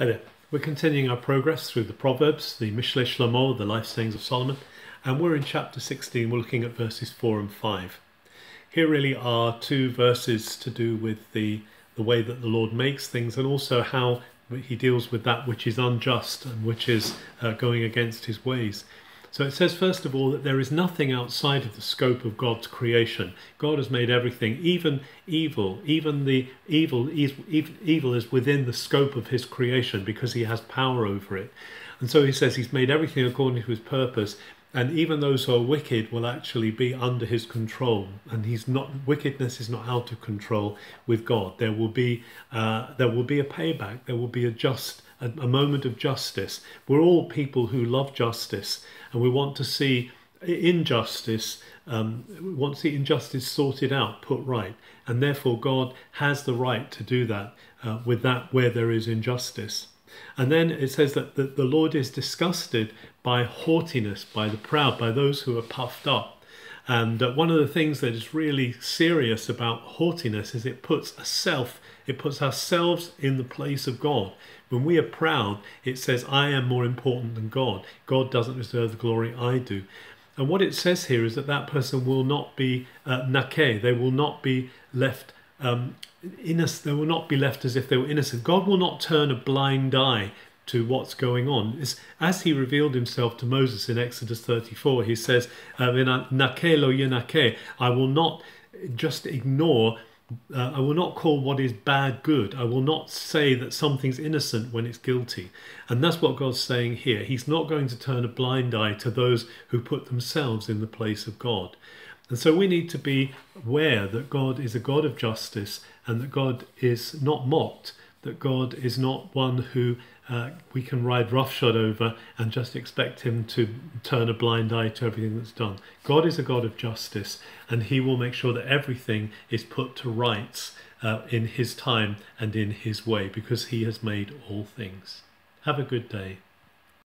Hi there. We're continuing our progress through the Proverbs, the Mishle Shlomo, the life sayings of Solomon, and we're in chapter 16. We're looking at verses 4 and 5. Here really are two verses to do with the, the way that the Lord makes things and also how he deals with that which is unjust and which is uh, going against his ways. So it says, first of all, that there is nothing outside of the scope of God's creation. God has made everything, even evil, even the evil, evil is within the scope of his creation because he has power over it. And so he says he's made everything according to his purpose. And even those who are wicked will actually be under his control, and he's not wickedness is not out of control with God. There will be uh, there will be a payback. There will be a just a, a moment of justice. We're all people who love justice, and we want to see injustice, um, we want to see injustice sorted out, put right, and therefore God has the right to do that uh, with that where there is injustice. And then it says that the, the Lord is disgusted by haughtiness, by the proud, by those who are puffed up. And uh, one of the things that is really serious about haughtiness is it puts a self, it puts ourselves in the place of God. When we are proud, it says, I am more important than God. God doesn't deserve the glory, I do. And what it says here is that that person will not be uh, nake, they will not be left um, innocent, they will not be left as if they were innocent. God will not turn a blind eye to what's going on. It's, as he revealed himself to Moses in Exodus 34, he says, uh, Nake lo yenake, I will not just ignore uh, I will not call what is bad good. I will not say that something's innocent when it's guilty. And that's what God's saying here. He's not going to turn a blind eye to those who put themselves in the place of God. And so we need to be aware that God is a God of justice and that God is not mocked, that God is not one who uh, we can ride roughshod over and just expect him to turn a blind eye to everything that's done. God is a God of justice and he will make sure that everything is put to rights uh, in his time and in his way because he has made all things. Have a good day.